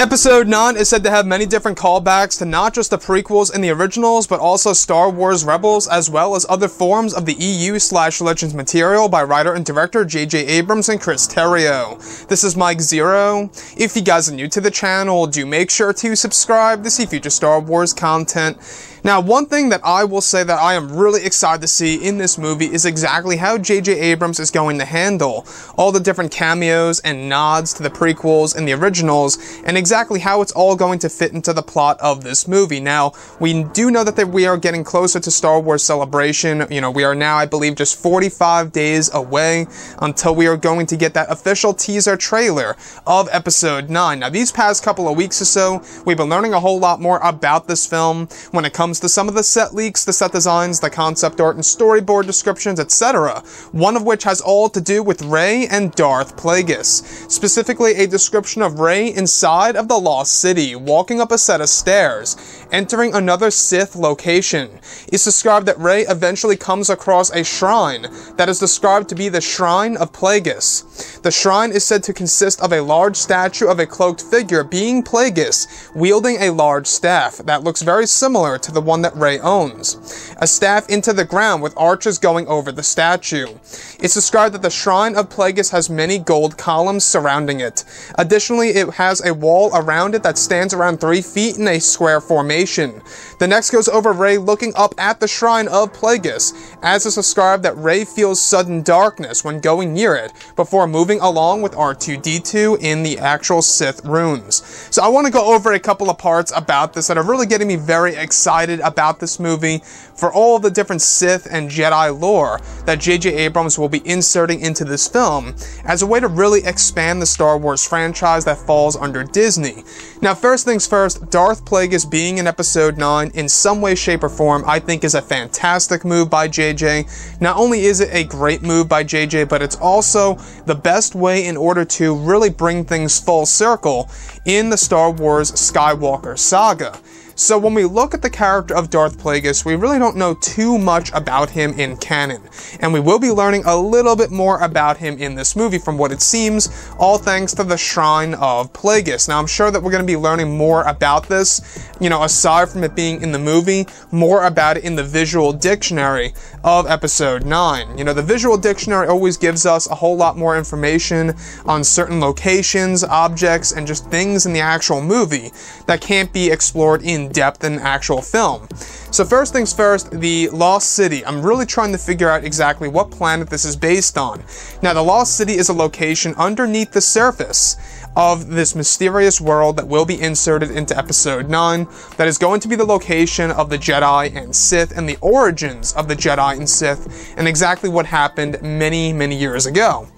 Episode 9 is said to have many different callbacks to not just the prequels and the originals, but also Star Wars Rebels, as well as other forms of the EU slash Legends material by writer and director J.J. Abrams and Chris Terrio. This is Mike Zeroh. If you guys are new to the channel, do make sure to subscribe to see future Star Wars content. Now, one thing that I will say that I am really excited to see in this movie is exactly how J.J. Abrams is going to handle all the different cameos and nods to the prequels and the originals, and exactly how it's all going to fit into the plot of this movie. Now, we do know that we are getting closer to Star Wars Celebration. You know, we are now, I believe, just 45 days away until we are going to get that official teaser trailer of Episode 9. Now, these past couple of weeks or so, we've been learning a whole lot more about this film when it comes comes to some of the set leaks, the set designs, the concept art and storyboard descriptions, etc. One of which has all to do with Rey and Darth Plagueis. Specifically, a description of Rey inside of the Lost City, walking up a set of stairs, entering another Sith location. It's described that Rey eventually comes across a shrine that is described to be the Shrine of Plagueis. The shrine is said to consist of a large statue of a cloaked figure being Plagueis, wielding a large staff that looks very similar to the the one that Rey owns. A staff into the ground with arches going over the statue. It's described that the Shrine of Plagueis has many gold columns surrounding it. Additionally, it has a wall around it that stands around 3 feet in a square formation. The next goes over Rey looking up at the Shrine of Plagueis, as is described that Rey feels sudden darkness when going near it, before moving along with R2-D2 in the actual Sith runes. So I want to go over a couple of parts about this that are really getting me very excited excited about this movie for all the different Sith and Jedi lore that J.J. Abrams will be inserting into this film as a way to really expand the Star Wars franchise that falls under Disney. Now, first things first, Darth Plagueis being in Episode 9 in some way, shape, or form, I think is a fantastic move by JJ. Not only is it a great move by JJ, but it's also the best way in order to really bring things full circle in the Star Wars Skywalker saga. So when we look at the character of Darth Plagueis, we really don't know too much about him in canon, and we will be learning a little bit more about him in this movie from what it seems, all thanks to the Shrine of Plagueis. Now I'm sure that we're going to be learning more about this, you know, aside from it being in the movie, more about it in the visual dictionary of episode 9. You know, the visual dictionary always gives us a whole lot more information on certain locations, objects, and just things in the actual movie that can't be explored in depth in actual film. So first things first, the Lost City. I'm really trying to figure out exactly what planet this is based on. Now, the Lost City is a location underneath the surface of this mysterious world that will be inserted into episode 9 that is going to be the location of the Jedi and Sith and the origins of the Jedi and Sith and exactly what happened many, many years ago.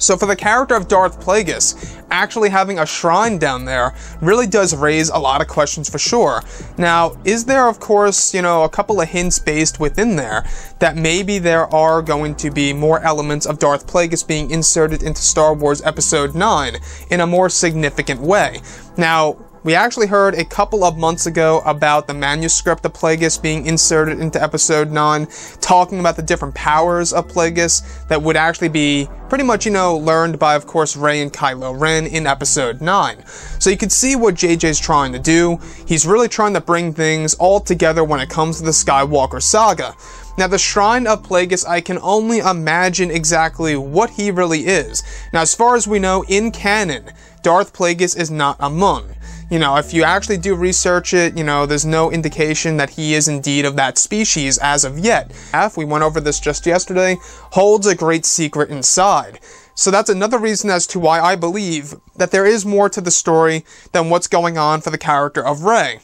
So for the character of Darth Plagueis, actually having a shrine down there really does raise a lot of questions for sure. Now, is there, of course, you know, a couple of hints based within there that maybe there are going to be more elements of Darth Plagueis being inserted into Star Wars Episode 9 in a more significant way? Now, we actually heard a couple of months ago about the manuscript of Plagueis being inserted into episode 9, talking about the different powers of Plagueis that would actually be pretty much, you know, learned by, of course, Rey and Kylo Ren in episode 9. So you can see what JJ's trying to do. He's really trying to bring things all together when it comes to the Skywalker saga. Now, the Shrine of Plagueis, I can only imagine exactly what he really is. Now, as far as we know, in canon, Darth Plagueis is not a Muun you know, if you actually do research it, you know, there's no indication that he is indeed of that species as of yet. F, we went over this just yesterday, holds a great secret inside. So that's another reason as to why I believe that there is more to the story than what's going on for the character of Rey.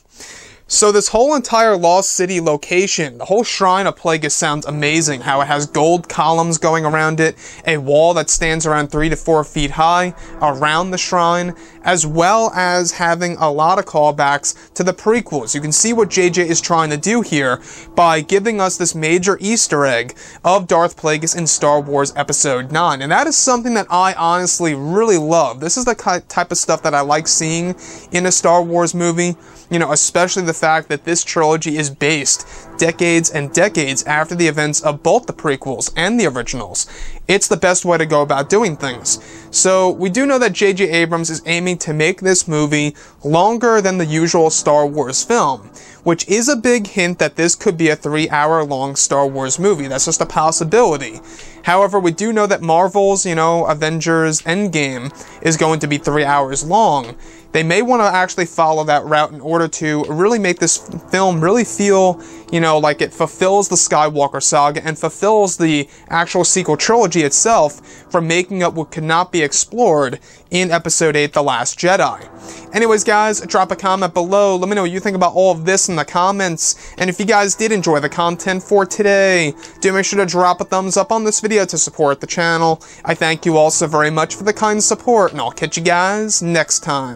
So this whole entire Lost City location, the whole Shrine of Plagueis sounds amazing. How it has gold columns going around it, a wall that stands around three to four feet high around the shrine, as well as having a lot of callbacks to the prequels. You can see what JJ is trying to do here by giving us this major Easter egg of Darth Plagueis in Star Wars Episode 9. And that is something that I honestly really love. This is the type of stuff that I like seeing in a Star Wars movie you know, especially the fact that this trilogy is based decades and decades after the events of both the prequels and the originals. It's the best way to go about doing things. So, we do know that J.J. Abrams is aiming to make this movie longer than the usual Star Wars film, which is a big hint that this could be a three hour long Star Wars movie. That's just a possibility. However, we do know that Marvel's, you know, Avengers Endgame is going to be three hours long. They may want to actually follow that route in order to really make this film really feel, you know, like it fulfills the Skywalker saga and fulfills the actual sequel trilogy itself for making up what could not be explored in Episode 8 The Last Jedi. Anyways, guys, drop a comment below. Let me know what you think about all of this in the comments. And if you guys did enjoy the content for today, do make sure to drop a thumbs up on this video to support the channel. I thank you all so very much for the kind support, and I'll catch you guys next time.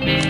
Bye.